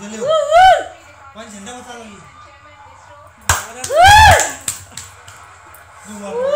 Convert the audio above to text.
जले कौन ज़िंदा बता रही